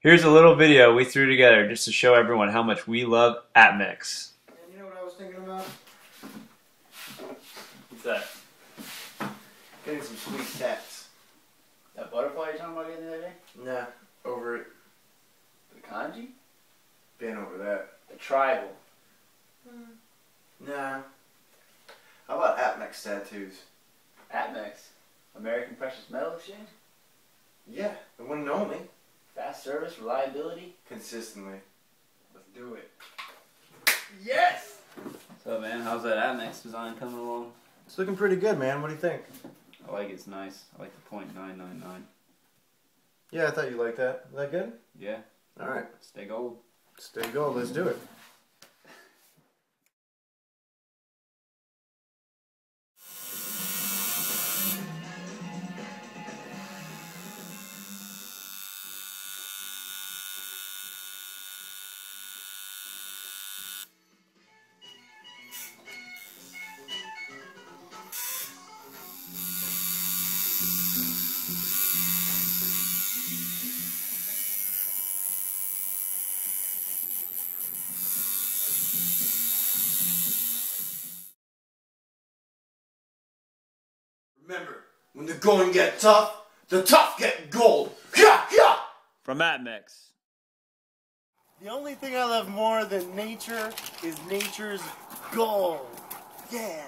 Here's a little video we threw together just to show everyone how much we love APMEX. And you know what I was thinking about? What's that? Getting some sweet tats. That butterfly you're talking about getting the other day? Nah, over it. The kanji? Been over that. The tribal. Hmm. Nah. How about Apmex tattoos? APMEX. American Precious Metal Exchange? Yeah, the one and only. Fast service, reliability. Consistently. Let's do it. Yes! So man, how's that APMEX design coming along? It's looking pretty good, man. What do you think? I like it. it's nice. I like the point nine nine nine. Yeah, I thought you liked that. Is that good? Yeah, Alright. stay gold. Stay gold. Let's do it. Remember, when the going get tough, the tough get gold. Yeah, yeah! From APMEX. The only thing I love more than nature is nature's gold. Yeah.